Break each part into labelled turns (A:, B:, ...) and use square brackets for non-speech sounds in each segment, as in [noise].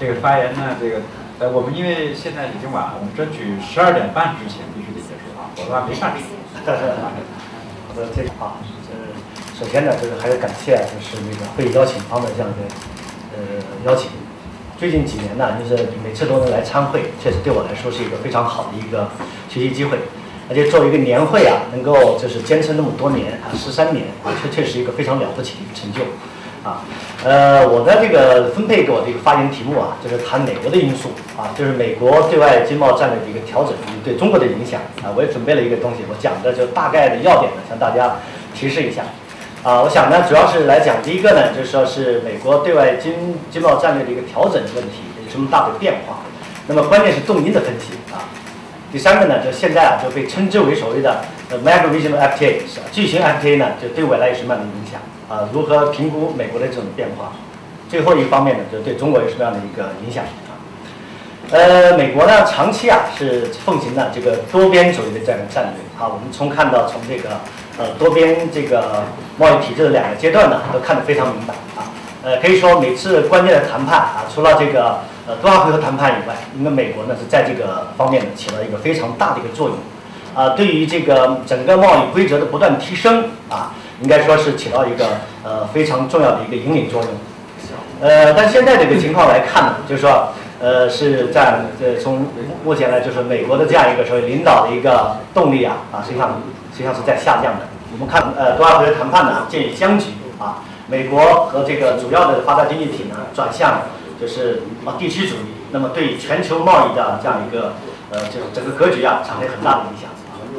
A: 这个发言呢，这个呃，我们因为现在已经晚了，我们争取十二点半之前必须得结束啊，否则没上时。
B: 好的，这个啊，呃，首先呢，就是。还是。感谢就是。那个会议邀请方的这样一个呃邀请。最近几年呢，就是。每次都能来参会，确实对我来说是。一个非常好的一个学习机会。而且作为一个年会啊，能够就是。坚持那么多年啊，十三年啊，确确实一个非常了不起的一个成就。啊，呃，我的这个分配给我这个发言题目啊，就是谈美国的因素啊，就是美国对外经贸战略的一个调整对中国的影响啊。我也准备了一个东西，我讲的就大概的要点呢，向大家提示一下。啊，我想呢，主要是来讲第一个呢，就是说是美国对外经经贸战略的一个调整问题有什么大的变化。那么关键是动因的分析啊。第三个呢，就现在啊，就被称之为所谓的呃 mega regional FTA，巨型 FTA 呢，就对未来有什么样的影响？啊，如何评估美国的这种变化？最后一方面呢，就是对中国有什么样的一个影响啊？呃，美国呢，长期啊是奉行的这个多边主义的这样一个战略啊。我们从看到从这个呃多边这个贸易体制的两个阶段呢，都看得非常明白啊。呃，可以说每次关键的谈判啊，除了这个呃多哈回合谈判以外，那美国呢是在这个方面呢起了一个非常大的一个作用啊。对于这个整个贸易规则的不断提升啊。应该说是起到一个呃非常重要的一个引领作用，呃，但现在这个情况来看呢，就是说，呃，是在呃从目前来就是美国的这样一个所谓领导的一个动力啊啊，实际上实际上是在下降的。我们看呃多少回合谈判呢，建议僵局啊，美国和这个主要的发达经济体呢转向就是啊地区主义，那么对全球贸易的这样一个呃这种整个格局啊产生很大的影响。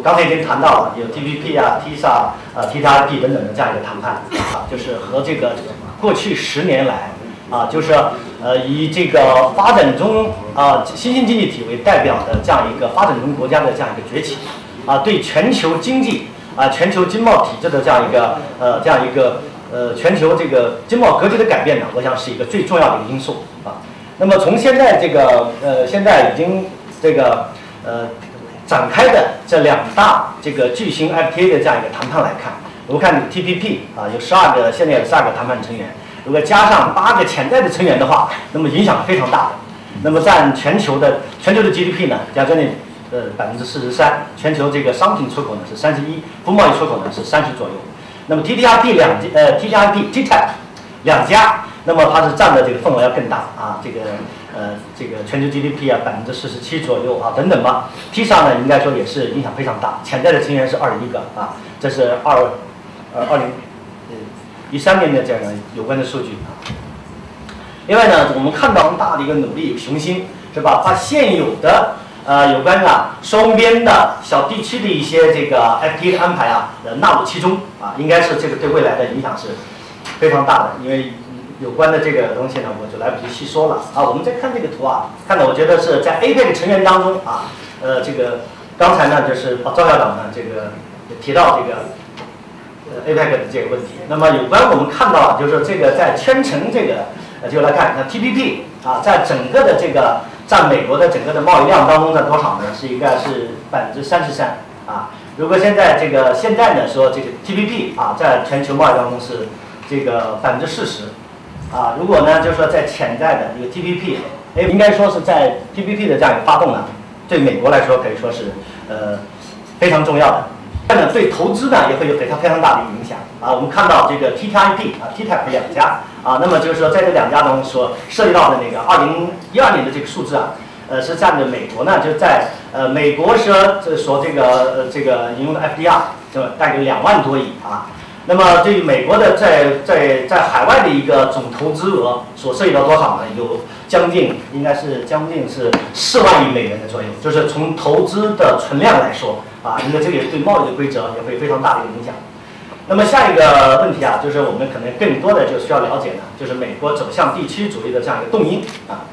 B: 刚才已经谈到了有 TPP 啊、TISA 啊、TTIP 等等的这样一个谈判啊，就是和这个过去十年来啊，就是呃以这个发展中啊新兴经济体为代表的这样一个发展中国家的这样一个崛起啊，对全球经济啊、全球经贸体制的这样一个呃这样一个呃全球这个经贸格局的改变呢，我想是一个最重要的一个因素啊。那么从现在这个呃现在已经这个呃。展开的这两大这个巨型 FTA 的这样一个谈判来看，我们看 TPP 啊，有十二个，现在有十二个谈判成员，如果加上八个潜在的成员的话，那么影响非常大的。那么占全球的全球的 GDP 呢，讲真的，呃，百分之四十三，全球这个商品出口呢是三十一，服务贸易出口呢是三十左右。那么 TTIP 两呃 TTIP TTIP 两家，那么它是占的这个份额要更大啊，这个。呃，这个全球 GDP 啊，百分之四十七左右啊，等等吧。TISA 呢，应该说也是影响非常大，潜在的成员是二十一个啊，这是二呃二零呃一三年的这样有关的数据啊。另外呢，我们看到大的一个努力雄心是吧？把现有的呃有关的双边的小地区的一些这个 FTA 的安排啊，纳入其中啊，应该是这个对未来的影响是非常大的，因为。有关的这个东西呢，我就来不及细说了啊。我们再看这个图啊，看到我觉得是在 APEC 成员当中啊，呃，这个刚才呢就是赵校长呢这个提到这个呃 APEC 的这个问题。那么有关我们看到就是这个在圈层这个呃就来看，那 TPP 啊，在整个的这个占美国的整个的贸易量当中的多少呢？是应该是百分之三十三啊。如果现在这个现在呢说这个 TPP 啊，在全球贸易当中是这个百分之四十。啊，如果呢，就是说在潜在的一个 TPP，哎，应该说是在 TPP 的这样一个发动呢，对美国来说可以说是呃非常重要的。但呢，对投资呢也会有非常非常大的影响。啊，我们看到这个 TTIP 啊，TTIP 两家啊，那么就是说在这两家中所涉及到的那个二零一二年的这个数字啊，呃，是占着美国呢就在呃美国说这所这个呃这个引用的 FDR 就大概两万多亿啊。那么对于美国的在在在海外的一个总投资额所涉及到多少呢？有将近应该是将近是四万亿美元的作用，就是从投资的存量来说啊，因为这个也对贸易的规则也会非常大的一个影响。那么下一个问题啊，就是我们可能更多的就需要了解呢，就是美国走向地区主义的这样一个动因啊。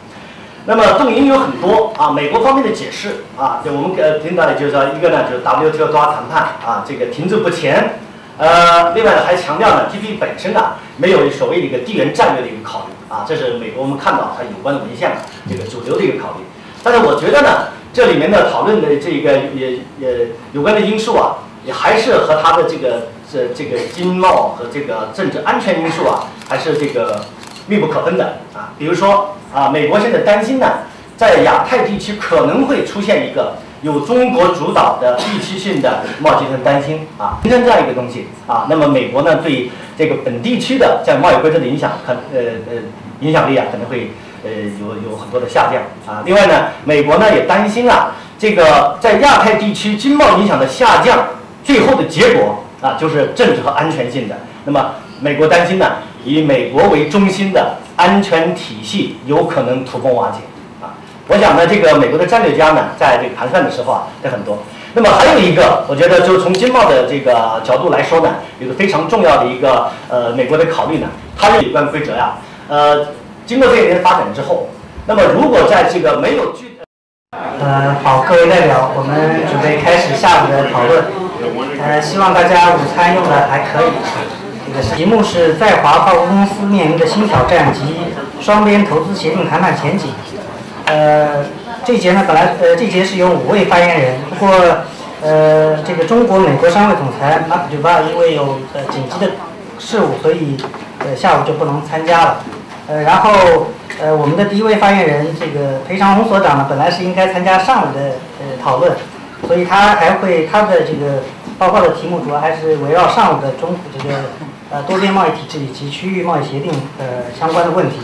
B: 那么动因有很多啊，美国方面的解释啊，就我们呃听到的就是说一个呢就是 WTO 多谈判啊，这个停滞不前。呃，另外呢，还强调呢，TPP 本身啊没有所谓的一个地缘战略的一个考虑啊，这是美国我们看到它有关的文献这个主流的一个考虑。但是我觉得呢，这里面的讨论的这个也也有关的因素啊，也还是和它的这个这这个经贸和这个政治安全因素啊，还是这个密不可分的啊。比如说啊，美国现在担心呢，在亚太地区可能会出现一个有中国主导的地区性的贸易战担心啊，形成这样一个东西啊。那么美国呢，对这个本地区的这样贸易规则的影响，可呃呃影响力啊，可能会呃有有很多的下降啊。另外呢，美国呢也担心啊，这个在亚太地区经贸影响的下降，最后的结果啊，就是政治和安全性的。那么美国担心呢，以美国为中心的安全体系有可能土崩瓦解。我想呢，这个美国的战略家呢，在这个盘算的时候啊，有很多。那么还有一个，我觉得就从经贸的这个角度来说呢，有个非常重要的一个呃美国的考虑呢，它有关规则呀，呃，经过这些年发展之后，那么如果在这个没有具
C: 呃，好，各位代表，我们准备开始下午的讨论。呃，希望大家午餐用的还可以。这个题目是在华跨国公司面临的新挑战及双边投资协定谈判前景。呃，这节呢，本来呃这节是有五位发言人，不过呃这个中国美国商会总裁马普杜巴因为有呃紧急的事务，所以呃下午就不能参加了。呃，然后呃我们的第一位发言人这个裴长红所长呢，本来是应该参加上午的呃讨论，所以他还会他的这个报告的题目主要还是围绕上午的中这个呃多边贸易体制以及区域贸易协定呃相关的问题。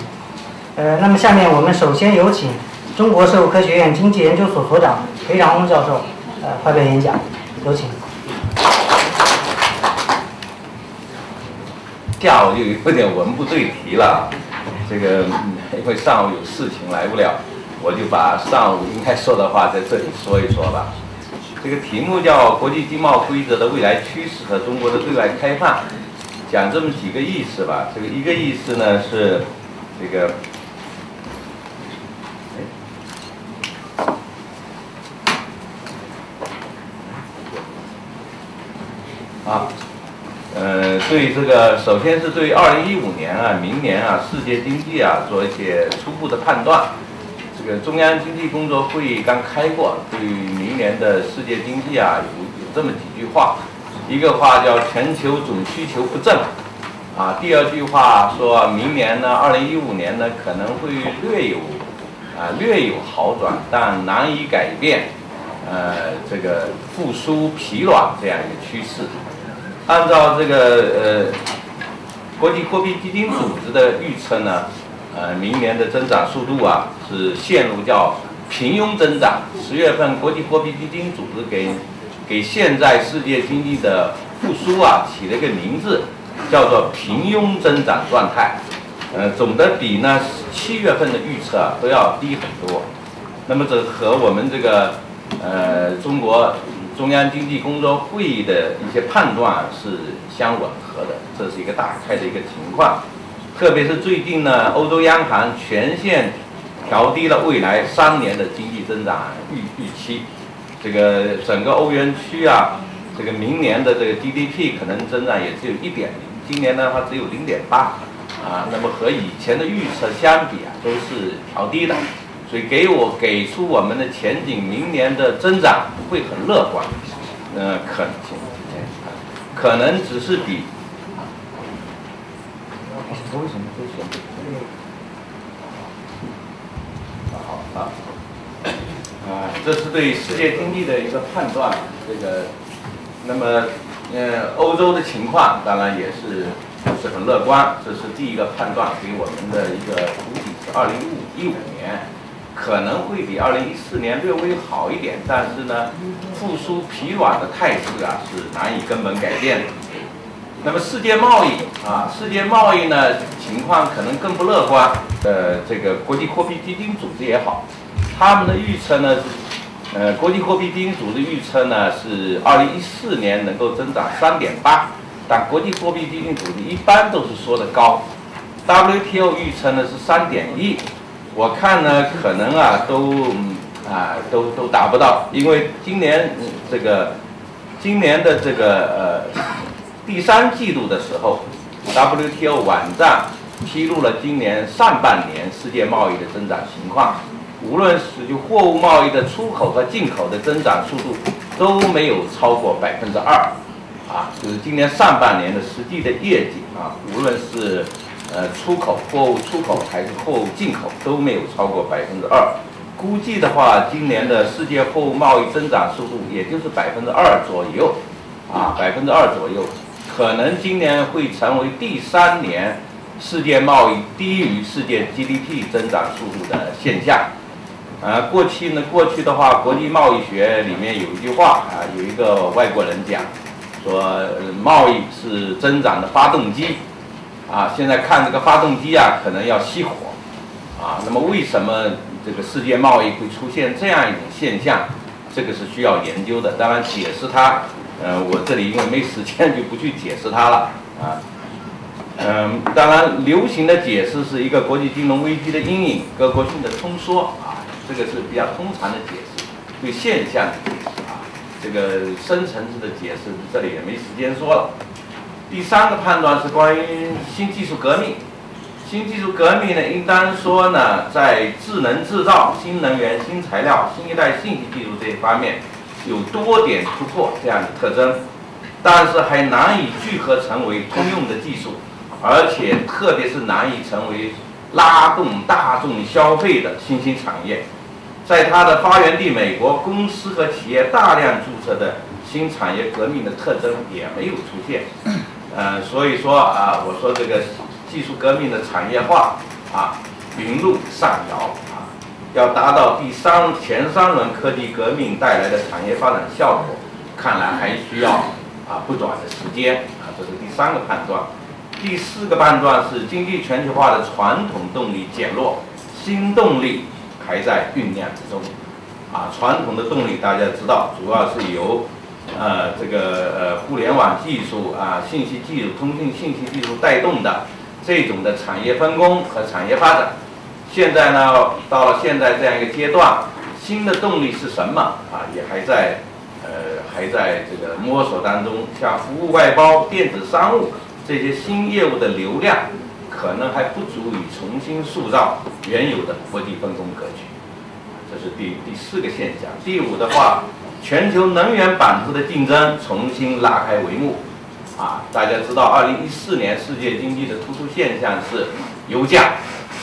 C: 呃，那么下面我们首先有请中国社会科学院经济研究所所长裴长红教授呃发表演讲，有请。
D: 下午就有点文不对题了，这个因为上午有事情来不了，我就把上午应该说的话在这里说一说吧。这个题目叫《国际经贸规则的未来趋势和中国的对外开放》，讲这么几个意思吧。这个一个意思呢是这个，啊，呃，对这个，首先是对二零一五年啊，明年啊，世界经济啊，做一些初步的判断。这个中央经济工作会议刚开过，对于明年的世界经济啊，有有这么几句话，一个话叫全球总需求不振，啊，第二句话说明年呢，二零一五年呢可能会略有啊略有好转，但难以改变，呃，这个复苏疲软这样一个趋势。按照这个呃国际货币基金组织的预测呢，呃，明年的增长速度啊是陷入叫平庸增长。十月份国际货币基金组织给给现在世界经济的复苏啊起了一个名字，叫做平庸增长状态。呃，总的比呢七月份的预测啊都要低很多。那么这和我们这个呃中国。中央经济工作会议的一些判断是相吻合的，这是一个打开的一个情况。特别是最近呢，欧洲央行全线调低了未来三年的经济增长预预期。这个整个欧元区啊，这个明年的这个 GDP 可能增长也只有一点零，今年的话只有零点八啊。那么和以前的预测相比啊，都是调低的。所以给我给出我们的前景，明年的增长会很乐观，呃，可能，可能只是比，为什么会选？好啊，啊，这是对世界经济的一个判断。这个，那么，呃，欧洲的情况当然也是不是很乐观。这是第一个判断，给我们的一个主体是二零一五一五年。可能会比二零一四年略微好一点，但是呢，复苏疲软的态势啊是难以根本改变的。那么世界贸易啊，世界贸易呢情况可能更不乐观。呃，这个国际货币基金组织也好，他们的预测呢是，呃，国际货币基金组织预测呢是二零一四年能够增长三点八，但国际货币基金组织一般都是说的高。WTO 预测呢是三点一。我看呢，可能啊，都啊，都都达不到，因为今年这个今年的这个呃第三季度的时候，WTO 网站披露了今年上半年世界贸易的增长情况，无论是就货物贸易的出口和进口的增长速度都没有超过百分之二，啊，就是今年上半年的实际的业绩啊，无论是呃，出口货物出口还是货物进口都没有超过百分之二。估计的话，今年的世界货物贸易增长速度也就是百分之二左右，啊，百分之二左右，可能今年会成为第三年世界贸易低于世界 GDP 增长速度的现象。啊，过去呢，过去的话，国际贸易学里面有一句话啊，有一个外国人讲，说贸易是增长的发动机，啊，现在看这个发动机啊，可能要熄火，啊，那么为什么这个世界贸易会出现这样一种现象？这个是需要研究的。当然，解释它，呃，我这里因为没时间，就不去解释它了，啊。嗯，当然，流行的解释是一个国际金融危机的阴影，各国性的通缩啊，这个是比较通常的解释，对现象的解释啊，这个深层次的解释这里也没时间说了。第三个判断是关于新技术革命，新技术革命呢，应当说呢，在智能制造、新能源、新材料、新一代信息技术这一方面有多点突破这样的特征，但是还难以聚合成为通用的技术。而且，特别是难以成为拉动大众消费的新兴产业，在它的发源地美国，公司和企业大量注册的新产业革命的特征也没有出现。呃，所以说啊，我说这个技术革命的产业化啊，云路上摇啊，要达到第三前三轮科技革命带来的产业发展效果，看来还需要啊不短的时间啊，这是第三个判断。第四个判断是经济全球化的传统动力减弱，新动力还在酝酿之中。啊，传统的动力大家知道，主要是由呃这个呃互联网技术啊、信息技术、通信信息技术带动的这种的产业分工和产业发展。现在呢，到了现在这样一个阶段，新的动力是什么啊？也还在呃还在这个摸索当中。像服务外包、电子商务。这些新业务的流量可能还不足以重新塑造原有的国际分工格局，这是第第四个现象。第五的话，全球能源版图的竞争重新拉开帷幕。啊，大家知道，二零一四年世界经济的突出现象是油价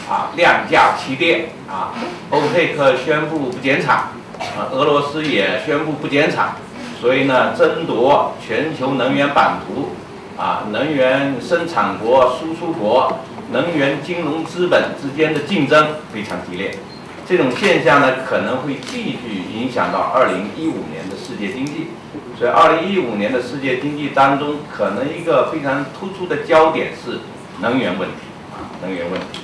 D: 啊量价齐跌啊，欧佩克宣布不减产，啊，俄罗斯也宣布不减产，所以呢，争夺全球能源版图。啊，能源生产国、输出国、能源金融资本之间的竞争非常激烈，这种现象呢可能会继续影响到二零一五年的世界经济。所以，二零一五年的世界经济当中，可能一个非常突出的焦点是能源问题啊，能源问题。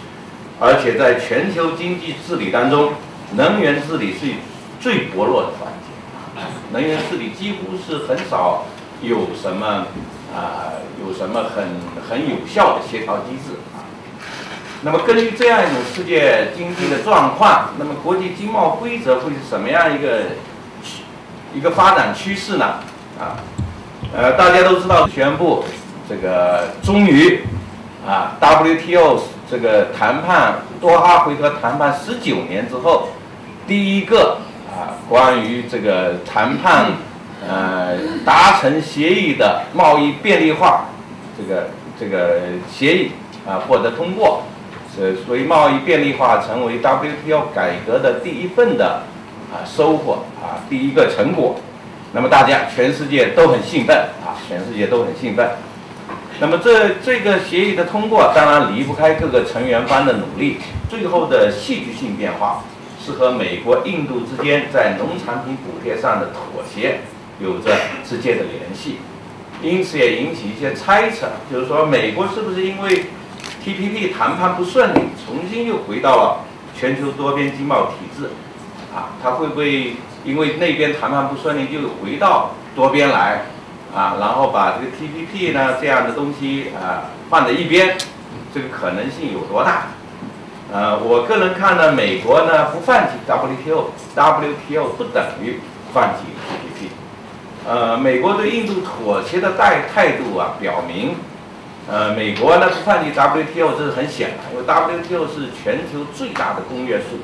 D: 而且，在全球经济治理当中，能源治理是最薄弱的环节，能源治理几乎是很少有什么。啊，有什么很很有效的协调机制啊？那么根据这样一种世界经济的状况，那么国际经贸规则会是什么样一个一个发展趋势呢？啊，呃，大家都知道，宣布这个终于啊，WTO 这个谈判多哈回合谈判十九年之后，第一个啊，关于这个谈判。呃，达成协议的贸易便利化，这个这个协议啊获得通过，呃所以贸易便利化成为 WTO 改革的第一份的啊收获啊第一个成果。那么大家全世界都很兴奋啊，全世界都很兴奋。那么这这个协议的通过，当然离不开各个成员方的努力。最后的戏剧性变化是和美国、印度之间在农产品补贴上的妥协。有着直接的联系，因此也引起一些猜测，就是说美国是不是因为 TPP 谈判不顺利，重新又回到了全球多边经贸体制？啊，他会不会因为那边谈判不顺利，就回到多边来？啊，然后把这个 TPP 呢这样的东西啊放在一边，这个可能性有多大？呃，我个人看呢，美国呢不放弃 WTO，WTO 不等于放弃 TPP。呃，美国对印度妥协的态态度啊，表明，呃，美国呢不放弃 WTO，这是很显然，因为 WTO 是全球最大的公约数，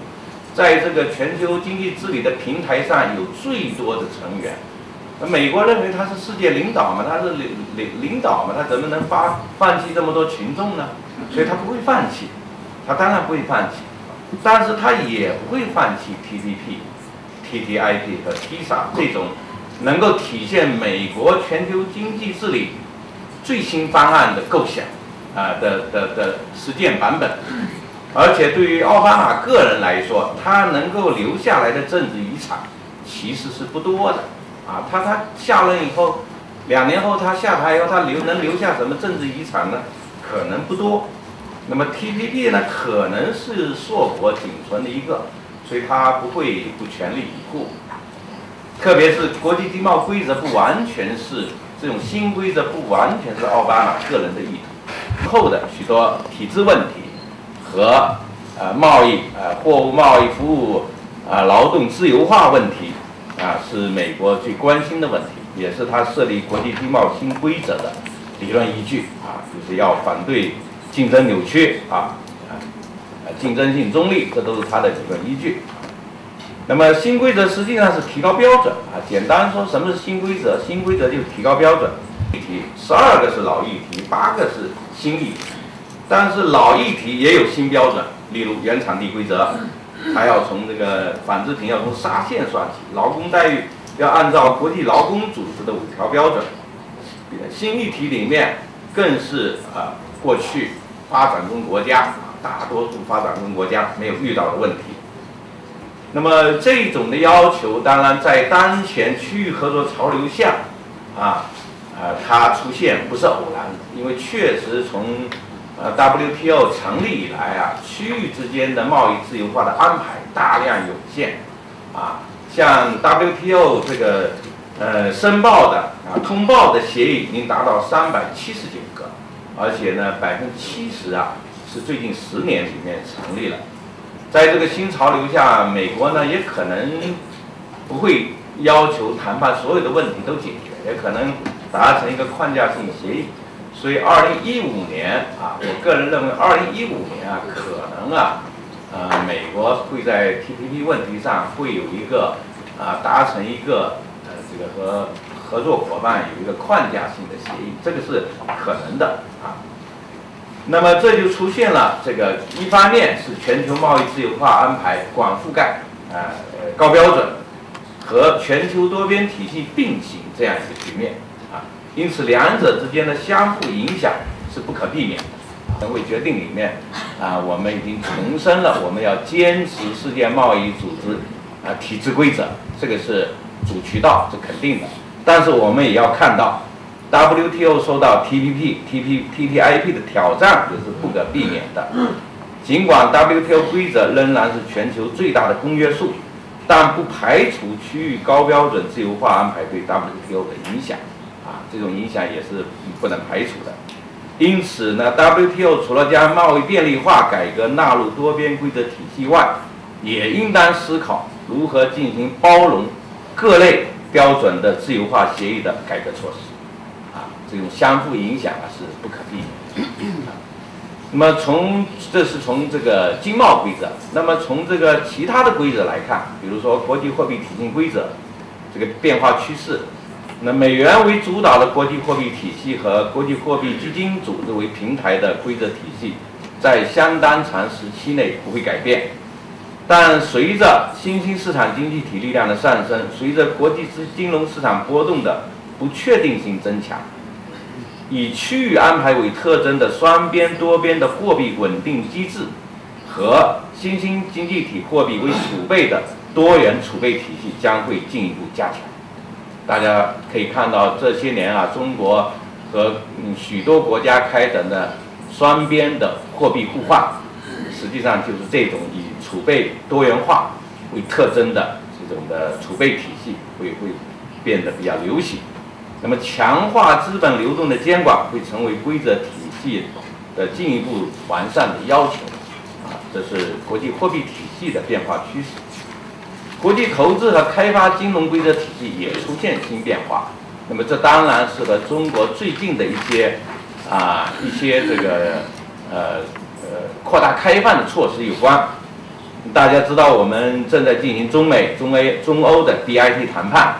D: 在这个全球经济治理的平台上有最多的成员，那美国认为它是世界领导嘛，它是领领领导嘛，它怎么能发放弃这么多群众呢？所以它不会放弃，它当然不会放弃，但是它也不会放弃 TPP、TTIP 和 TISA 这种能够体现美国全球经济治理最新方案的构想啊的的的实践版本。而且对于奥巴马个人来说，他能够留下来的政治遗产其实是不多的。啊，他他下任以后，两年后他下台以后，他留能留下什么政治遗产呢？可能不多。那么 TPP 呢，可能是硕果仅存的一个，所以他不会不全力以赴。特别是国际经贸规则不完全是这种新规则，不完全是奥巴马个人的意图，后的许多体制问题和呃贸易呃货物贸易服务啊劳动自由化问题。啊，是美国最关心的问题，也是他设立国际经贸新规则的理论依据啊，就是要反对竞争扭曲啊，啊，竞争性中立，这都是他的理论依据。那么新规则实际上是提高标准啊，简单说，什么是新规则？新规则就是提高标准。议题十二个是老议题，八个是新议题，但是老议题也有新标准，例如原产地规则。它要从这个纺织品要从纱线算起，劳工待遇要按照国际劳工组织的五条标准。新议题里面更是啊，过去发展中国家大多数发展中国家没有遇到的问题。那么这种的要求，当然在当前区域合作潮流下，啊，呃，它出现不是偶然的，因为确实从。呃，WTO 成立以来啊，区域之间的贸易自由化的安排大量涌现，啊，像 WTO 这个呃申报的啊通报的协议已经达到三百七十九个，而且呢百分之七十啊是最近十年里面成立了，在这个新潮流下，美国呢也可能不会要求谈判所有的问题都解决，也可能达成一个框架性协议。所以，二零一五年啊，我个人认为，二零一五年啊，可能啊，呃，美国会在 TPP 问题上会有一个啊，达成一个呃，这个和合作伙伴有一个框架性的协议，这个是可能的啊。那么这就出现了这个一方面是全球贸易自由化安排广覆盖啊，高标准和全球多边体系并行这样一个局面啊。因此，两者之间的相互影响是不可避免的。人会决定里面，啊，我们已经重申了，我们要坚持世界贸易组织啊体制规则，这个是主渠道，是肯定的。但是我们也要看到，WTO 受到 TPP、TP、TTIP 的挑战也是不可避免的。尽管 WTO 规则仍然是全球最大的公约数，但不排除区域高标准自由化安排对 WTO 的影响。啊这种影响也是不能排除的，因此呢，WTO 除了将贸易便利化改革纳入多边规则体系外，也应当思考如何进行包容各类标准的自由化协议的改革措施。这种相互影响啊是不可避免。那么从这是从这个经贸规则，那么从这个其他的规则来看，比如说国际货币体系规则，这个变化趋势。那美元为主导的国际货币体系和国际货币基金组织为平台的规则体系，在相当长时期内不会改变。但随着新兴市场经济体力量的上升，随着国际资金融市场波动的不确定性增强，以区域安排为特征的双边、多边的货币稳定机制和新兴经济体货币为储备的多元储备体系将会进一步加强。大家可以看到，这些年啊，中国和许多国家开展的双边的货币互换，实际上就是这种以储备多元化为特征的这种的储备体系会会变得比较流行。那么，强化资本流动的监管会成为规则体系的进一步完善的要求。啊，这是国际货币体系的变化趋势。国际投资和开发金融规则体系也出现新变化，那么这当然是和中国最近的一些啊一些这个呃呃扩大开放的措施有关。大家知道，我们正在进行中美、中 A、中欧的 BIT 谈判，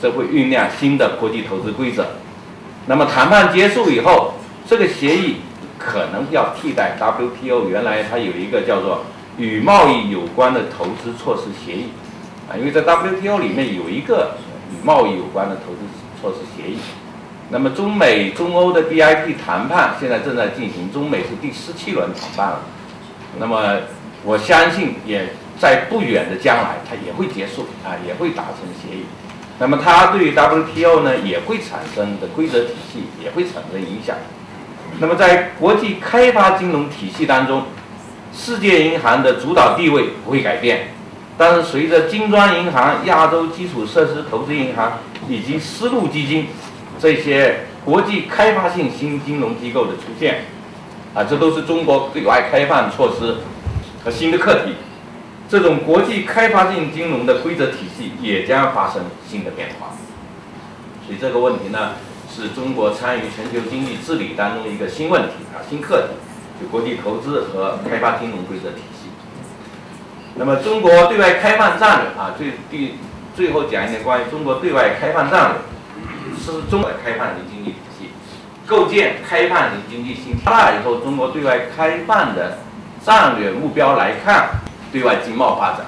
D: 这会酝酿新的国际投资规则。那么谈判结束以后，这个协议可能要替代 WTO 原来它有一个叫做与贸易有关的投资措施协议啊，因为在 WTO 里面有一个与贸易有关的投资措施协议。那么中美、中欧的 BIP 谈判现在正在进行，中美是第十七轮谈判了。那么我相信也在不远的将来，它也会结束啊，也会达成协议。那么它对于 WTO 呢，也会产生的规则体系也会产生影响。那么在国际开发金融体系当中，世界银行的主导地位不会改变，但是随着金砖银行、亚洲基础设施投资银行以及丝路基金。这些国际开发性新金融机构的出现，啊，这都是中国对外开放措施和新的课题。这种国际开发性金融的规则体系也将发生新的变化。所以这个问题呢，是中国参与全球经济治理当中一个新问题啊，新课题，就国际投资和开发金融规则体系。那么中国对外开放战略啊，最第最后讲一点关于中国对外开放战略。是中国开放型经济体系，构建开放型经济新体以后，中国对外开放的战略目标来看，对外经贸发展。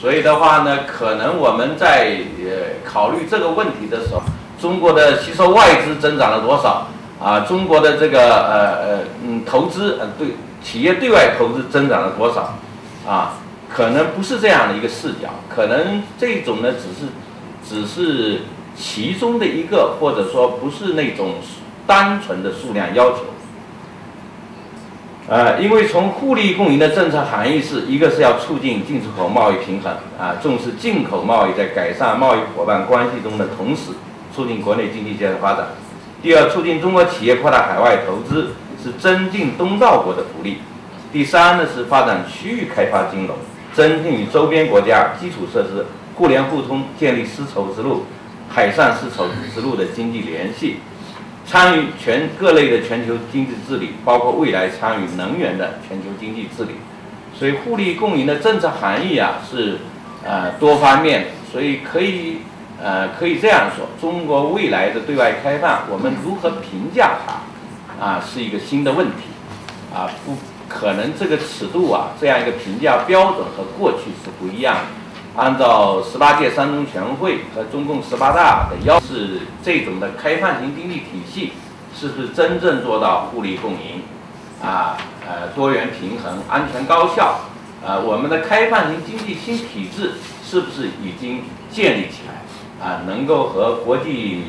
D: 所以的话呢，可能我们在呃考虑这个问题的时候，中国的吸收外资增长了多少啊？中国的这个呃呃嗯投资呃对企业对外投资增长了多少啊？可能不是这样的一个视角，可能这种呢只是只是。其中的一个，或者说不是那种单纯的数量要求，呃，因为从互利共赢的政策含义是一个是要促进进出口贸易平衡啊，重视进口贸易在改善贸易伙伴关系中的同时，促进国内经济建设发展；第二，促进中国企业扩大海外投资，是增进东道国的福利；第三呢是发展区域开发金融，增进与周边国家基础设施互联互通，建立丝绸之路。海上丝绸之路的经济联系，参与全各类的全球经济治理，包括未来参与能源的全球经济治理。所以互利共赢的政策含义啊是呃多方面的，所以可以呃可以这样说，中国未来的对外开放，我们如何评价它啊是一个新的问题啊不可能这个尺度啊这样一个评价标准和过去是不一样的。按照十八届三中全会和中共十八大的要是这种的开放型经济体系是不是真正做到互利共赢？啊，呃，多元平衡、安全高效？呃，我们的开放型经济新体制是不是已经建立起来？啊，能够和国际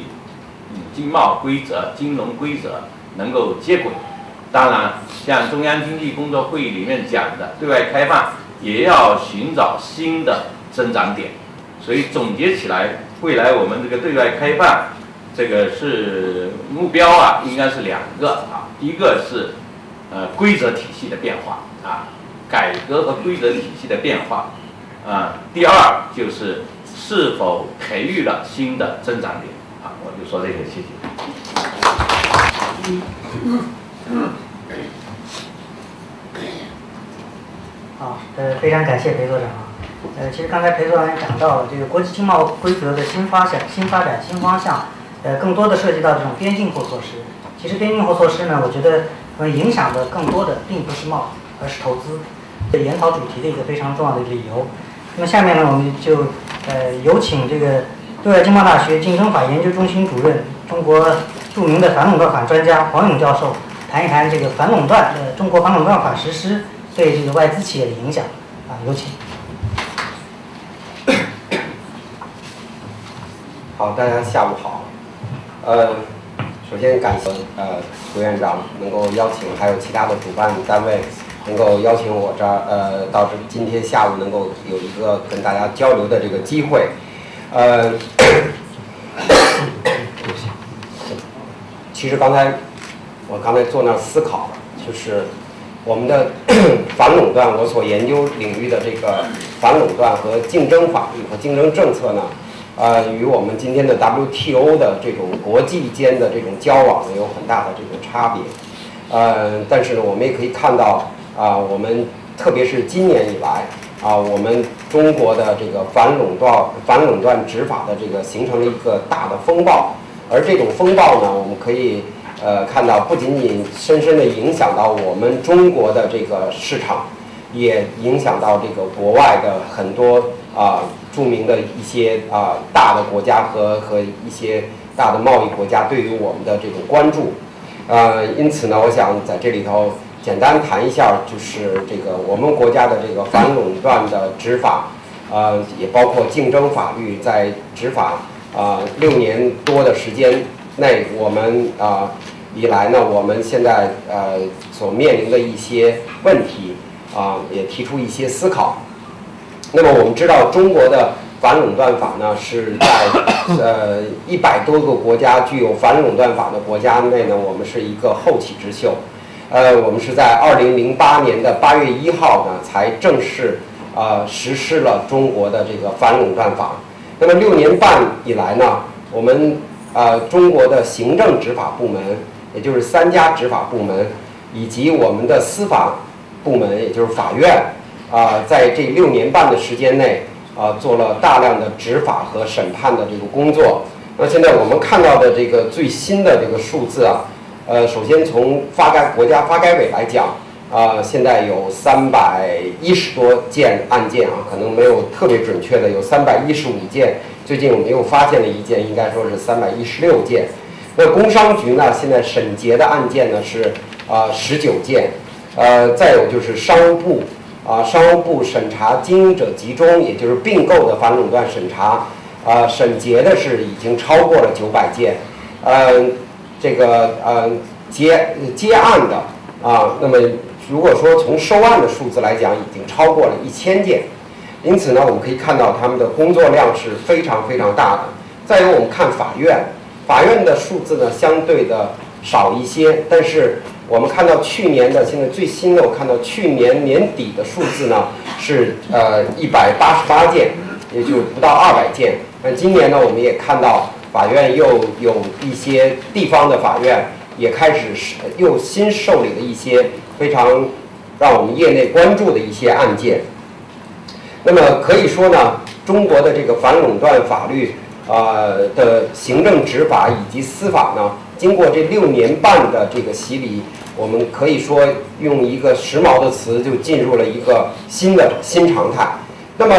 D: 经贸规则、金融规则能够接轨？当然，像中央经济工作会议里面讲的，对外开放也要寻找新的。增长点，所以总结起来，未来我们这个对外开放，这个是目标啊，应该是两个啊，一个是呃规则体系的变化啊，改革和规则体系的变化啊，第二就是是否培育了新的增长点啊，我就说这些，谢谢。
C: 好，呃，非常感谢裴所长。呃，其实刚才裴所长也讲到这个国际经贸规则的新发展、新发展、新方向，呃，更多的涉及到这种边境后措施。其实边境后措施呢，我觉得呃影响的更多的并不是贸易，而是投资。这研讨主题的一个非常重要的理由。那么下面呢，我们就呃有请这个对外经贸大学竞争法研究中心主任、中国著名的反垄断法专家黄勇教授谈一谈这个反垄断呃中国反垄断法实施对这个外资企业的影响。啊，有请。
E: 好，大家下午好。呃，首先感谢呃胡院长能够邀请，还有其他的主办单位能够邀请我这儿呃到这今天下午能够有一个跟大家交流的这个机会。呃，其实刚才我刚才坐那儿思考，就是我们的 [clears throat] 反垄断，我所研究领域的这个反垄断和竞争法律和竞争政策呢。呃，与我们今天的 WTO 的这种国际间的这种交往呢，有很大的这个差别。呃，但是呢，我们也可以看到，啊，我们特别是今年以来，啊，我们中国的这个反垄断反垄断执法的这个形成了一个大的风暴，而这种风暴呢，我们可以呃看到，不仅仅深深的影响到我们中国的这个市场，也影响到这个国外的很多啊著名的一些啊大的国家和和一些大的贸易国家对于我们的这种关注，呃，因此呢，我想在这里头简单谈一下，就是这个我们国家的这个反垄断的执法，呃，也包括竞争法律在执法啊六年多的时间内，我们啊以来呢，我们现在呃所面临的一些问题啊，也提出一些思考。那么我们知道，中国的反垄断法呢是在 [coughs] 呃一百多个国家具有反垄断法的国家内呢，我们是一个后起之秀。呃，我们是在二零零八年的八月一号呢，才正式呃实施了中国的这个反垄断法。那么六年半以来呢，我们呃中国的行政执法部门，也就是三家执法部门，以及我们的司法部门，也就是法院，啊、在这六年半的时间内，啊、做了大量的执法和审判的这个工作。那现在我们看到的这个最新的这个数字啊，呃，首先从发改国家发改委来讲，啊、现在有三百一十多件案件啊，可能没有特别准确的，有三百一十五件。最近我们又发现了一件，应该说是三百一十六件。那工商局呢，现在审结的案件呢是啊十九件，呃，再有就是商务部啊，商务部审查经营者集中，也就是并购的反垄断审查，啊，审结的是已经超过了九百件，呃，这个呃结接案的啊，那么如果说从收案的数字来讲，已经超过了一千件，因此呢，我们可以看到他们的工作量是非常非常大的。再有，我们看法院，法院的数字呢相对的少一些，但是我们看到去年的现在最新的，我看到去年年底的数字呢是呃一百八十八件，也就不到二百件。那今年呢，我们也看到法院又有一些地方的法院也开始是又新受理了一些非常让我们业内关注的一些案件。那么可以说呢，中国的这个反垄断法律呃的行政执法以及司法呢，经过这六年半的这个洗礼，我们可以说用一个时髦的词，就进入了一个新的新常态。那么，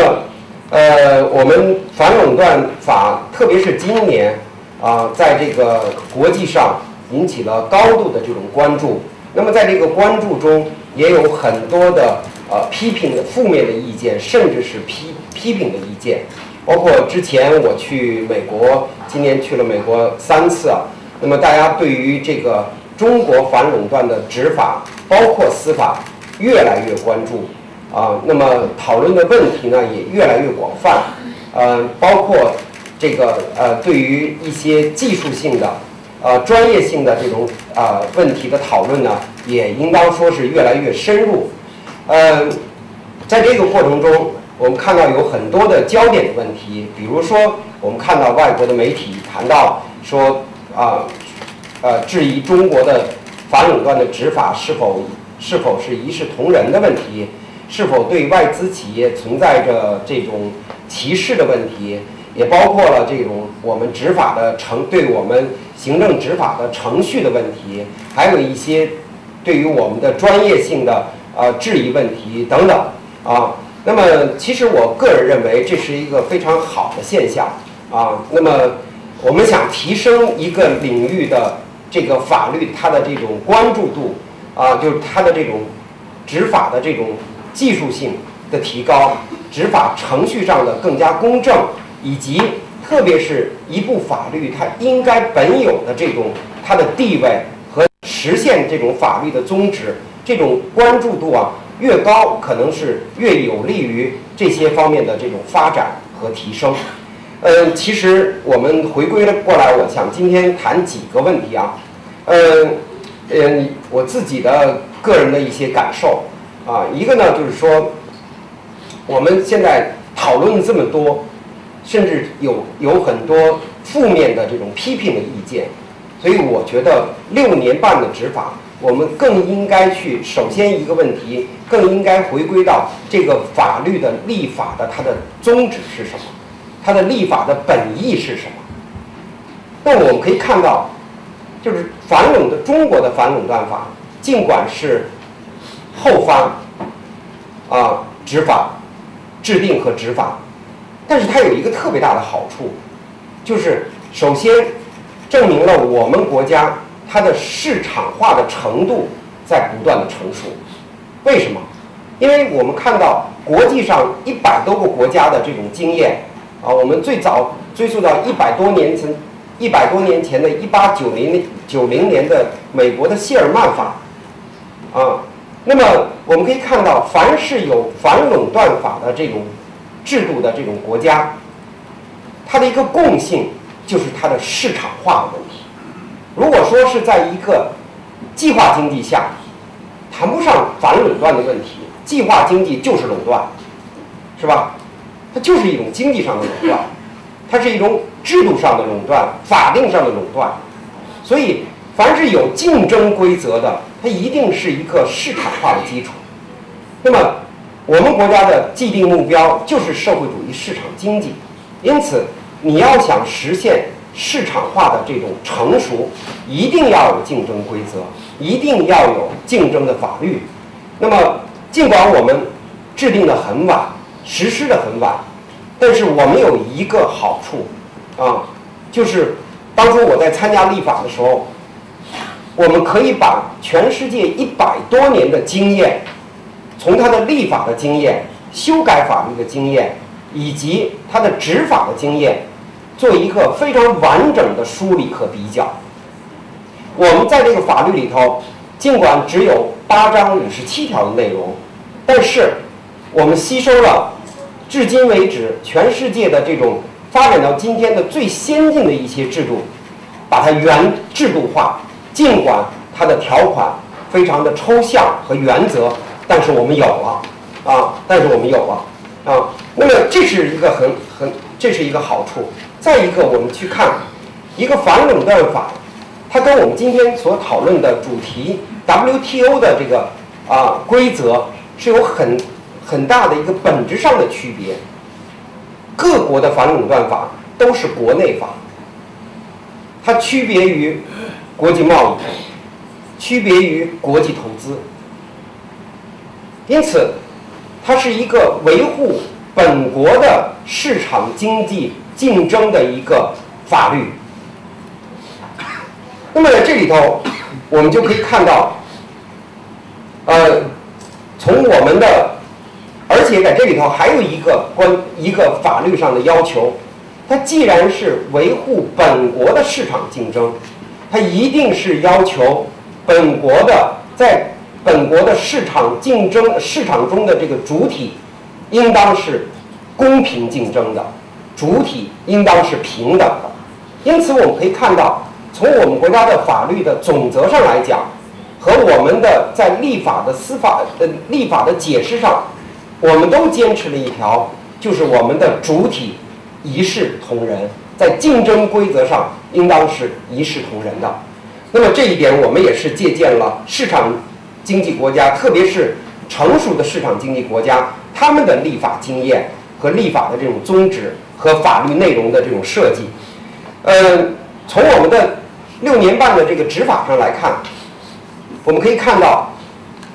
E: 呃，我们反垄断法，特别是今年啊、在这个国际上引起了高度的这种关注。那么在这个关注中，也有很多的呃批评的负面的意见，甚至是批批评的意见。包括之前我去美国，今年去了美国三次啊。那么大家对于这个中国反垄断的执法，包括司法，越来越关注啊。那么讨论的问题呢，也越来越广泛，呃，包括这个呃，对于一些技术性的。呃，专业性的这种呃问题的讨论呢，也应当说是越来越深入。呃，在这个过程中，我们看到有很多的焦点的问题，比如说，我们看到外国的媒体谈到说啊呃质疑中国的反垄断的执法是否是否是一视同仁的问题，是否对外资企业存在着这种歧视的问题。也包括了这种我们执法的程，对我们行政执法的程序的问题，还有一些对于我们的专业性的呃质疑问题等等啊。那么，其实我个人认为这是一个非常好的现象啊。那么，我们想提升一个领域的这个法律它的这种关注度啊，就是它的这种执法的这种技术性的提高，执法程序上的更加公正。以及特别是一部法律，它应该本有的这种它的地位和实现这种法律的宗旨，这种关注度啊越高，可能是越有利于这些方面的这种发展和提升。嗯，其实我们回归了过来，我想今天谈几个问题啊。嗯嗯，我自己的个人的一些感受啊，一个呢就是说，我们现在讨论这么多。甚至有有很多负面的这种批评的意见，所以我觉得六年半的执法，我们更应该去首先一个问题，更应该回归到这个法律的立法的它的宗旨是什么，它的立法的本意是什么。那我们可以看到，就是反垄的中国的反垄断法，尽管是后发啊执法、制定和执法，但是它有一个特别大的好处，就是首先证明了我们国家它的市场化的程度在不断的成熟。为什么？因为我们看到国际上一百多个国家的这种经验啊，我们最早追溯到一百多年前。一百多年前的一八九零九零年的美国的谢尔曼法，啊，那么我们可以看到，凡是有反垄断法的这种制度的这种国家，它的一个共性就是它的市场化的问题。如果说是在一个计划经济下，谈不上反垄断的问题，计划经济就是垄断，是吧？它就是一种经济上的垄断。它是一种制度上的垄断，法定上的垄断，所以凡是有竞争规则的，它一定是一个市场化的基础。那么，我们国家的既定目标就是社会主义市场经济，因此你要想实现市场化的这种成熟，一定要有竞争规则，一定要有竞争的法律。那么，尽管我们制定的很晚，实施的很晚。但是我们有一个好处，啊，就是当初我在参加立法的时候，我们可以把全世界一百多年的经验，从它的立法的经验、修改法律的经验，以及它的执法的经验，做一个非常完整的梳理和比较。我们在这个法律里头，尽管只有八章五十七条的内容，但是我们吸收了。至今为止，全世界的这种发展到今天的最先进的一些制度，把它原制度化。尽管它的条款非常的抽象和原则，但是我们有了啊，但是我们有了啊。那么这是一个很很，这是一个好处。再一个，我们去看一个反垄断法，它跟我们今天所讨论的主题 WTO 的这个啊规则是有很。很大的一个本质上的区别，各国的反垄断法都是国内法，它区别于国际贸易，区别于国际投资，因此它是一个维护本国的市场经济竞争的一个法律。那么在这里头，我们就可以看到，呃，从我们的。而且在这里头还有一个关一个法律上的要求，它既然是维护本国的市场竞争，它一定是要求本国的在本国的市场竞争市场中的这个主体，应当是公平竞争的，主体应当是平等的。因此，我们可以看到，从我们国家的法律的总则上来讲，和我们的在立法的司法呃立法的解释上。我们都坚持了一条，就是我们的主体一视同仁，在竞争规则上应当是一视同仁的。那么这一点，我们也是借鉴了市场经济国家，特别是成熟的市场经济国家他们的立法经验和立法的这种宗旨和法律内容的这种设计。嗯，从我们的六年半的这个执法上来看，我们可以看到，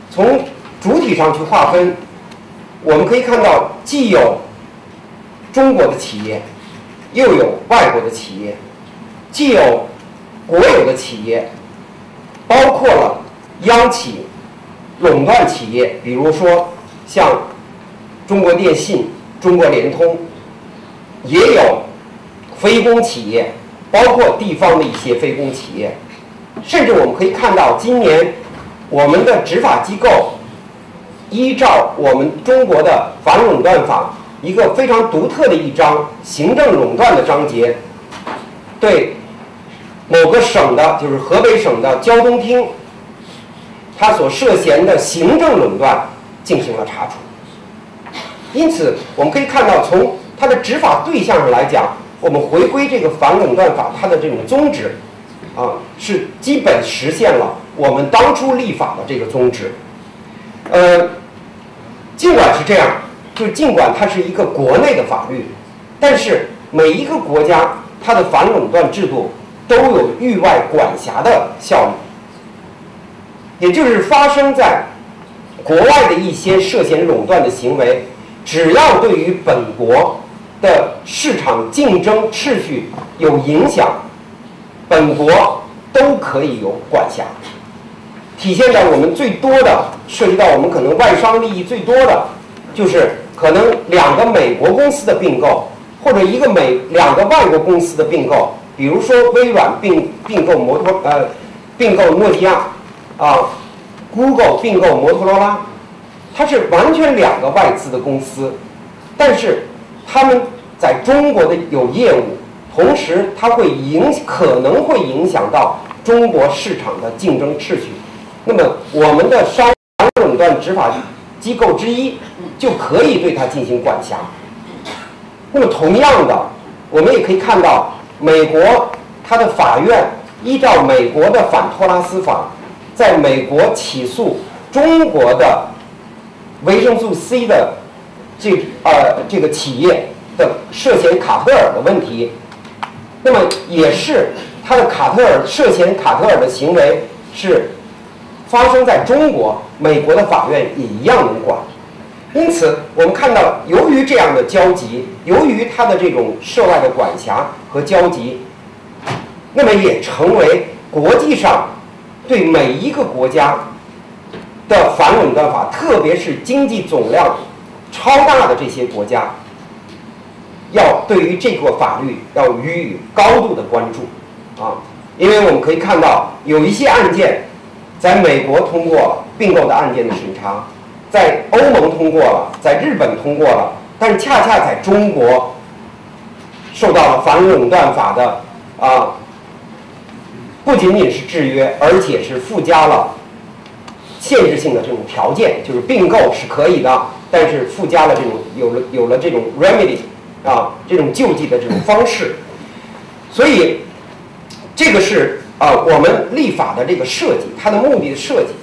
E: 从主体上去划分。我们可以看到，既有中国的企业，又有外国的企业，既有国有的企业，包括了央企、垄断企业，比如说像中国电信、中国联通，也有非公企业，包括地方的一些非公企业，甚至我们可以看到，今年我们的执法机构。依照我们中国的反垄断法一个非常独特的一章行政垄断的章节，对某个省的，就是河北省的交通厅，他所涉嫌的行政垄断进行了查处。因此，我们可以看到，从它的执法对象上来讲，我们回归这个反垄断法它的这种宗旨，啊，是基本实现了我们当初立法的这个宗旨。呃，尽管是这样，就尽管它是一个国内的法律，但是每一个国家它的反垄断制度都有域外管辖的效力，也就是发生在国外的一些涉嫌垄断的行为，只要对于本国的市场竞争秩序有影响，本国都可以有管辖。体现在我们最多的涉及到我们可能外商利益最多的，就是可能两个美国公司的并购，或者一个美两个外国公司的并购，比如说微软并并购摩托呃并购诺基亚啊，Google 并购摩托罗拉，它是完全两个外资的公司，但是他们在中国的有业务，同时它会影可能会影响到中国市场的竞争秩序。那么，我们的商垄断执法机构之一就可以对它进行管辖。那么，同样的，我们也可以看到，美国它的法院依照美国的反托拉斯法，在美国起诉中国的维生素 C 的这呃这个企业的涉嫌卡特尔的问题。那么，也是它的卡特尔涉嫌卡特尔的行为是。发生在中国，美国的法院也一样能管。因此，我们看到，由于这样的交集，由于它的这种涉外的管辖和交集，那么也成为国际上对每一个国家的反垄断法，特别是经济总量超大的这些国家，要对于这个法律要予以高度的关注啊，因为我们可以看到有一些案件。在美国通过了并购的案件的审查，在欧盟通过了，在日本通过了，但是恰恰在中国受到了反垄断法的啊，不仅仅是制约，而且是附加了限制性的这种条件，就是并购是可以的，但是附加了这种有了有了这种 remedy 啊这种救济的这种方式，所以这个是。啊，我们立法的这个设计，它的目的的设计。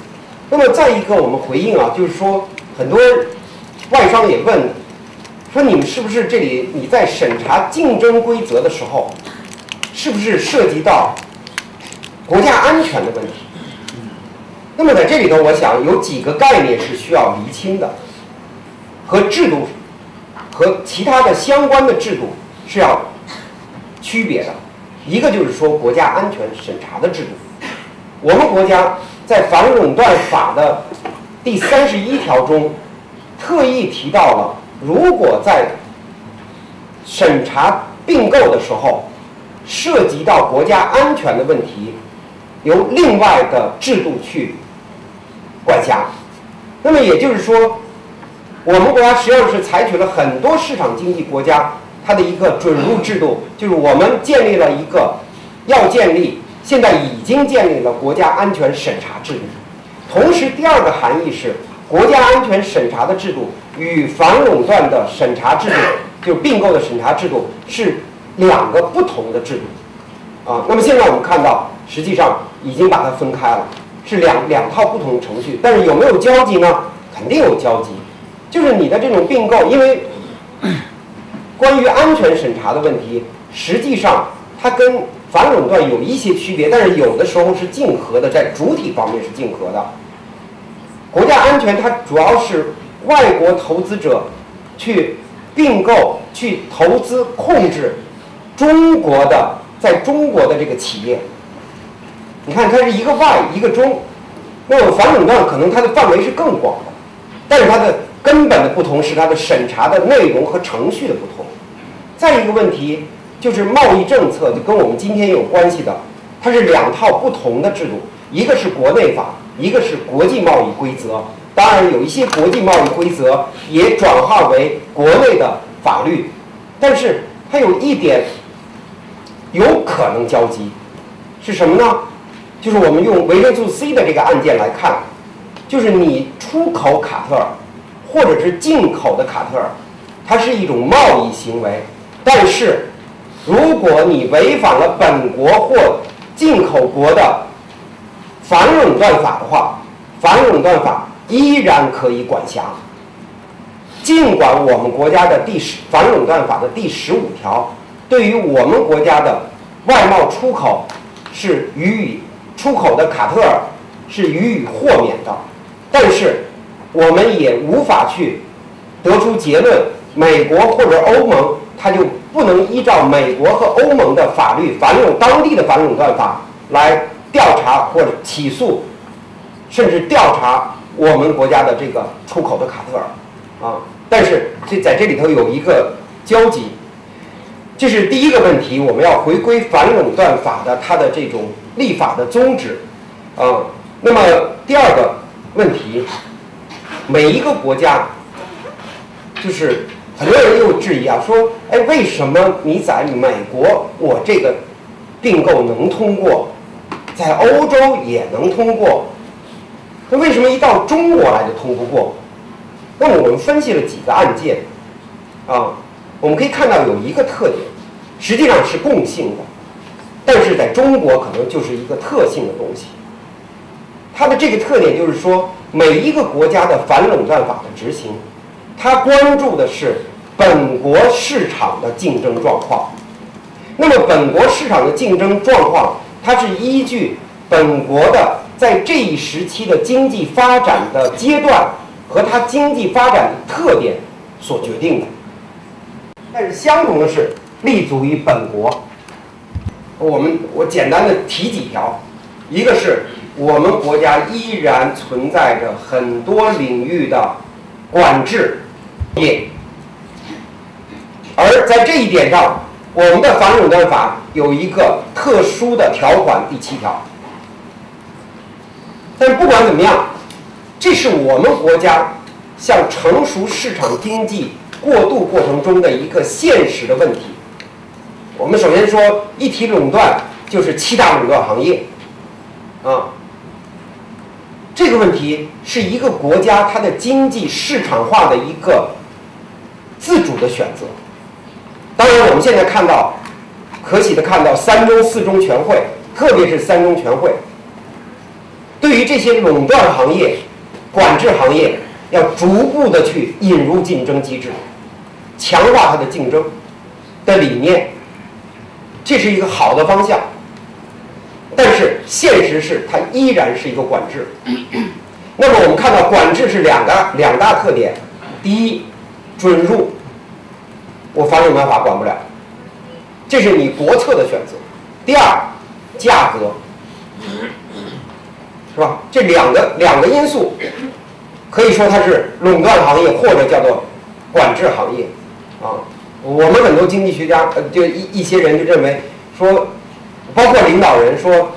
E: 那么再一个，我们回应啊，就是说，很多外商也问，说你们是不是这里你在审查竞争规则的时候，是不是涉及到国家安全的问题？那么在这里头，我想有几个概念是需要厘清的，和制度和其他的相关的制度是要区别的。一个就是说国家安全审查的制度，我们国家在反垄断法的第三十一条中，特意提到了，如果在审查并购的时候涉及到国家安全的问题，由另外的制度去管辖。那么也就是说，我们国家实际上是采取了很多市场经济国家。它的一个准入制度，就是我们建立了一个，要建立，现在已经建立了国家安全审查制度。同时，第二个含义是，国家安全审查的制度与反垄断的审查制度，就是并购的审查制度是两个不同的制度。啊，那么现在我们看到，实际上已经把它分开了，是两两套不同的程序。但是有没有交集呢？肯定有交集，就是你的这种并购，因为。关于安全审查的问题，实际上它跟反垄断有一些区别，但是有的时候是竞合的，在主体方面是竞合的。国家安全它主要是外国投资者去并购、去投资、控制中国的在中国的这个企业。你看，它是一个外一个中，那么反垄断可能它的范围是更广的，但是它的根本的不同是它的审查的内容和程序的不同。再一个问题就是贸易政策，就跟我们今天有关系的，它是两套不同的制度，一个是国内法，一个是国际贸易规则。当然，有一些国际贸易规则也转化为国内的法律，但是它有一点有可能交集，是什么呢？就是我们用维生素 C 的这个案件来看，就是你出口卡特尔，或者是进口的卡特尔，它是一种贸易行为。但是，如果你违反了本国或进口国的反垄断法的话，反垄断法依然可以管辖。尽管我们国家的第十反垄断法的第十五条对于我们国家的外贸出口是予以出口的卡特尔是予以豁免的，但是我们也无法去得出结论，美国或者欧盟它就不能依照美国和欧盟的法律反垄当地的反垄断法来调查或者起诉，甚至调查我们国家的这个出口的卡特尔啊。但是这在这里头有一个交集，这是第一个问题，我们要回归反垄断法的它的这种立法的宗旨，啊，那么第二个问题，每一个国家，就是很多人又质疑啊，说，哎，为什么你在美国我这个并购能通过，在欧洲也能通过，那为什么一到中国来就通不过？那么我们分析了几个案件，啊，我们可以看到有一个特点，实际上是共性的，但是在中国可能就是一个特性的东西。它的这个特点就是说，每一个国家的反垄断法的执行，他关注的是本国市场的竞争状况。那么本国市场的竞争状况，它是依据本国的在这一时期的经济发展的阶段。和它经济发展的特点所决定的，但是相同的是立足于本国。我们我简单的提几条，一个是我们国家依然存在着很多领域的管制业，而在这一点上，我们的反垄断法有一个特殊的条款，第七条。但不管怎么样。这是我们国家向成熟市场经济过渡过程中的一个现实的问题。我们首先说，一提垄断就是七大垄断行业，啊，这个问题是一个国家它的经济市场化的一个自主的选择。当然，我们现在看到，可喜的看到三中四中全会，特别是三中全会，对于这些垄断行业。管制行业要逐步的去引入竞争机制，强化它的竞争的理念，这是一个好的方向。但是现实是它依然是一个管制。那么我们看到管制是两个两大特点：第一，准入，我反垄断法管不了，这是你国策的选择；第二，价格。是吧？这两个两个因素，可以说它是垄断行业或者叫做管制行业，啊，我们很多经济学家呃，就一一些人就认为说，包括领导人说，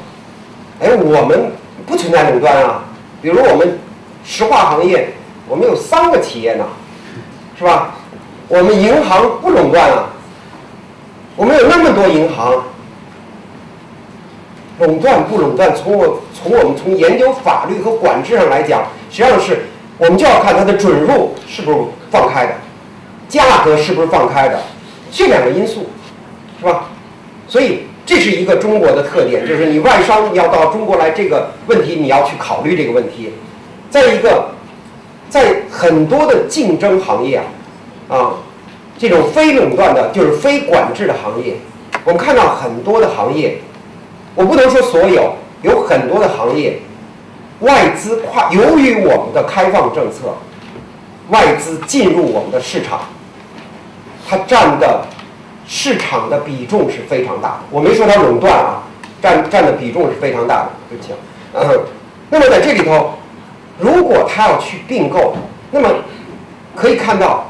E: 哎，我们不存在垄断啊，比如我们石化行业，我们有三个企业呢，是吧？我们银行不垄断啊，我们有那么多银行。垄断不垄断？从我从我们从研究法律和管制上来讲，实际上是我们就要看它的准入是不是放开的，价格是不是放开的，这两个因素，是吧？所以这是一个中国的特点，就是你外商要到中国来，这个问题你要去考虑这个问题。再一个，在很多的竞争行业啊，啊，这种非垄断的，就是非管制的行业，我们看到很多的行业。我不能说所有，有很多的行业，外资跨由于我们的开放政策，外资进入我们的市场，它占的市场的比重是非常大的。我没说它垄断啊，占占的比重是非常大的。对不起，嗯，那么在这里头，如果他要去并购，那么可以看到，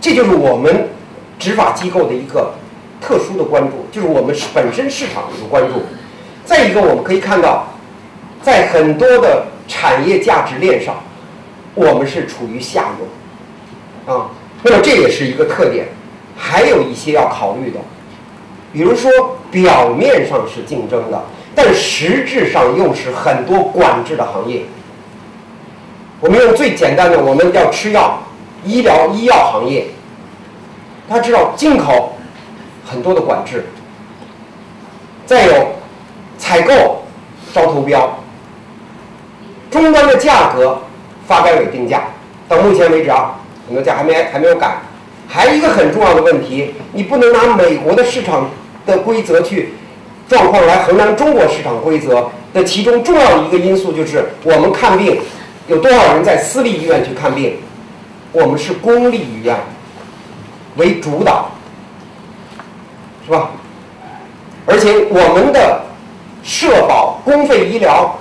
E: 这就是我们执法机构的一个。特殊的关注就是我们本身市场的一个关注，再一个我们可以看到，在很多的产业价值链上，我们是处于下游，啊，那么这也是一个特点，还有一些要考虑的，比如说表面上是竞争的，但实质上又是很多管制的行业。我们用最简单的，我们要吃药，医疗医药行业，大家知道进口。很多的管制，再有采购，招投标，终端的价格发改委定价，到目前为止啊，很多价还没还没有改。还有一个很重要的问题，你不能拿美国的市场的规则去状况来衡量中国市场规则的其中重要的一个因素就是我们看病有多少人在私立医院去看病，我们是公立医院为主导，是吧？而且我们的社保公费医疗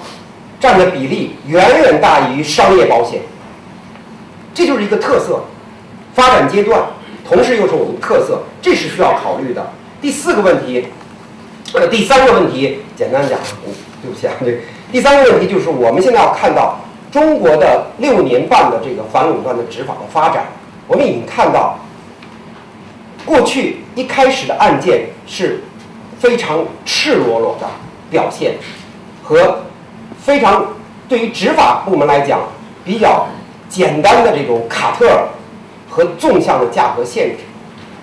E: 占的比例远远大于商业保险，这就是一个特色，发展阶段。同时又是我们特色，这是需要考虑的。第四个问题，呃，第三个问题，简单讲，对不起啊，这第三个问题就是我们现在要看到中国的六年半的这个反垄断的执法的发展，我们已经看到，过去一开始的案件是非常赤裸裸的表现，和非常对于执法部门来讲比较简单的这种卡特尔。和纵向的价格限制，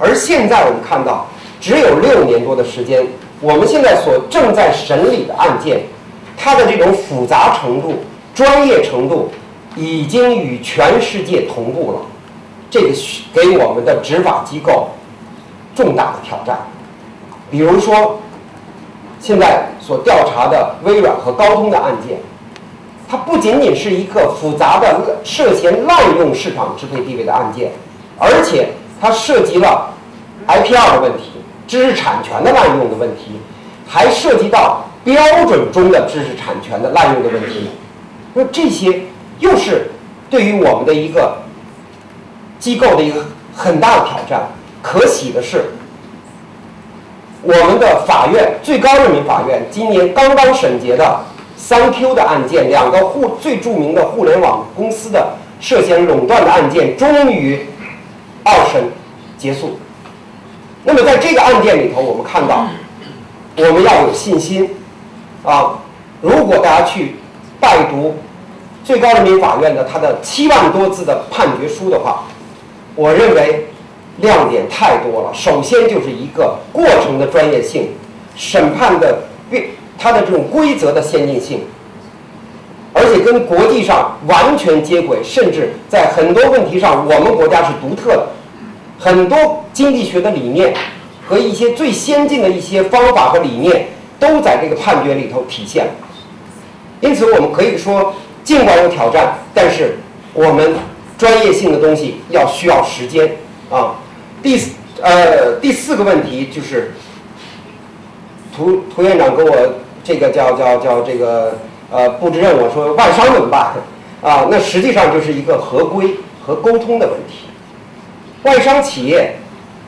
E: 而现在我们看到，只有六年多的时间，我们现在所正在审理的案件，它的这种复杂程度、专业程度，已经与全世界同步了。这个给我们的执法机构重大的挑战。比如说，现在所调查的微软和高通的案件。它不仅仅是一个复杂的涉嫌滥用市场支配地位的案件，而且它涉及了 IPR 的问题、知识产权的滥用的问题，还涉及到标准中的知识产权的滥用的问题。那这些又是对于我们的一个机构的一个很大的挑战。可喜的是，我们的法院最高人民法院今年刚刚审结的。三 Q 的案件，两个互最著名的互联网公司的涉嫌垄断的案件，终于二审结束。那么在这个案件里头，我们看到，我们要有信心啊！如果大家去拜读最高人民法院的他的七万多字的判决书的话，我认为亮点太多了。首先就是一个过程的专业性，审判的变。它的这种规则的先进性，而且跟国际上完全接轨，甚至在很多问题上，我们国家是独特的。很多经济学的理念和一些最先进的一些方法和理念，都在这个判决里头体现。因此，我们可以说，尽管有挑战，但是我们专业性的东西要需要时间啊。第呃第四个问题就是，涂涂院长给我。这个叫叫叫这个呃布置任务，说外商怎么办啊？那实际上就是一个合规和沟通的问题。外商企业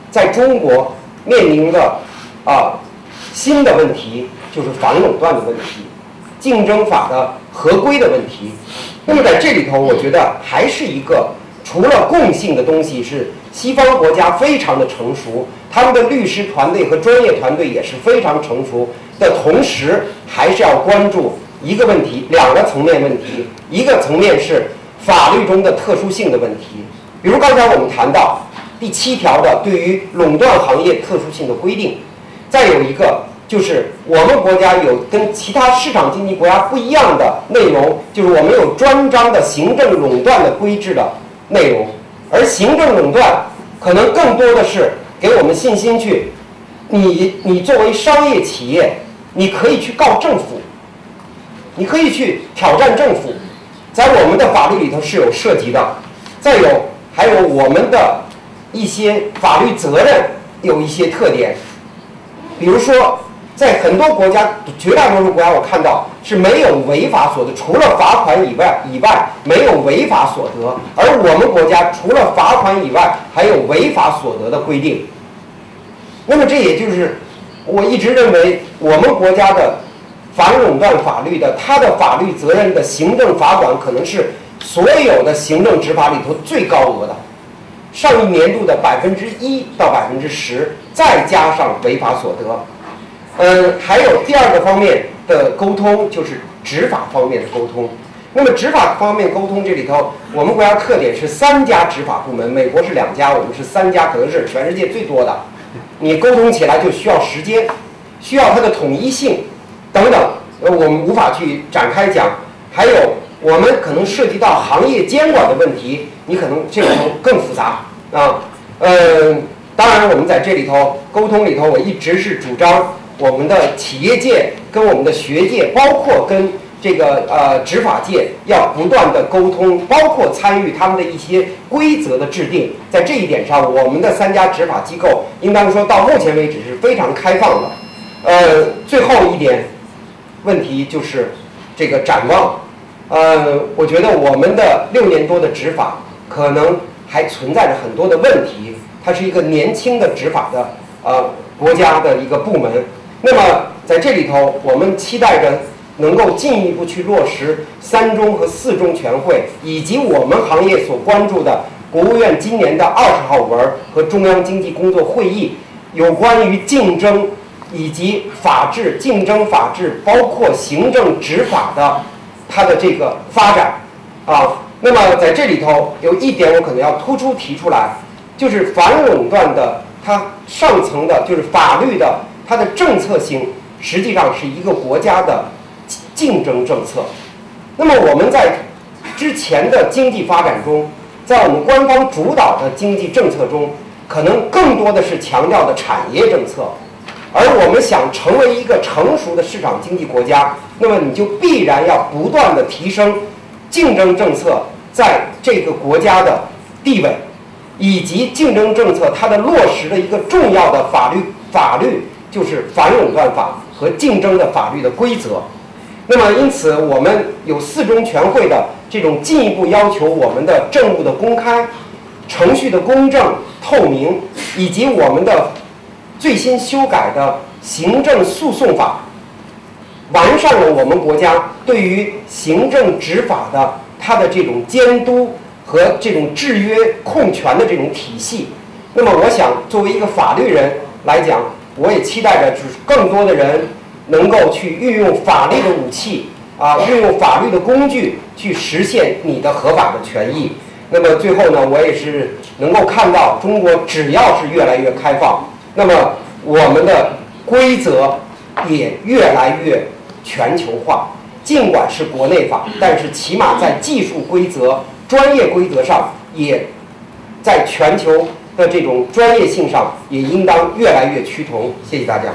E: 在中国面临的啊新的问题就是反垄断的问题、竞争法的合规的问题。那么在这里头，我觉得还是一个除了共性的东西是西方国家非常的成熟，他们的律师团队和专业团队也是非常成熟。的同时，还是要关注一个问题，两个层面问题。一个层面是法律中的特殊性的问题，比如刚才我们谈到第七条的对于垄断行业特殊性的规定。再有一个就是我们国家有跟其他市场经济国家不一样的内容，就是我们有专章的行政垄断的规制的内容，而行政垄断可能更多的是给我们信心去，你你作为商业企业。你可以去告政府，你可以去挑战政府，在我们的法律里头是有涉及的。再有，还有我们的一些法律责任有一些特点，比如说，在很多国家，绝大多数国家我看到是没有违法所得，除了罚款以外，以外没有违法所得。而我们国家除了罚款以外，还有违法所得的规定。那么这也就是。我一直认为，我们国家的反垄断法律的它的法律责任的行政罚款，可能是所有的行政执法里头最高额的，上一年度的百分之一到百分之十，再加上违法所得。嗯，还有第二个方面的沟通，就是执法方面的沟通。那么执法方面沟通这里头，我们国家特点是三家执法部门，美国是两家，我们是三家，可能是全世界最多的。你沟通起来就需要时间，需要它的统一性，等等。呃，我们无法去展开讲。还有，我们可能涉及到行业监管的问题，你可能这里头更复杂啊。嗯，当然，我们在这里头沟通里头，我一直是主张我们的企业界跟我们的学界，包括跟这个呃执法界，要不断的沟通，包括参与他们的一些规则的制定。在这一点上，我们的三家执法机构应当说到目前为止是非常开放的。呃，最后一点问题就是这个展望。呃，我觉得我们的六年多的执法可能还存在着很多的问题。它是一个年轻的执法的呃国家的一个部门。那么在这里头，我们期待着能够进一步去落实三中和四中全会，以及我们行业所关注的国务院今年的二十号文和中央经济工作会议有关于竞争以及法治、竞争法治，包括行政执法的。它的这个发展啊，那么在这里头有一点我可能要突出提出来，就是反垄断的它上层的，就是法律的它的政策性，实际上是一个国家的竞争政策。那么我们在之前的经济发展中，在我们官方主导的经济政策中，可能更多的是强调的产业政策。而我们想成为一个成熟的市场经济国家，那么你就必然要不断的提升竞争政策在这个国家的地位，以及竞争政策它的落实的一个重要的法律法律就是反垄断法和竞争的法律的规则。那么因此，我们有四中全会的这种进一步要求，我们的政务的公开、程序的公正透明，以及我们的。最新修改的行政诉讼法，完善了我们国家对于行政执法的它的这种监督和这种制约控权的这种体系。那么，我想作为一个法律人来讲，我也期待着就是更多的人能够去运用法律的武器啊，运用法律的工具去实现你的合法的权益。那么最后呢，我也是能够看到中国只要是越来越开放。那么，我们的规则也越来越全球化。尽管是国内法，但是起码在技术规则、专业规则上，也在全球的这种专业性上，也应当越来越趋同。谢谢大家。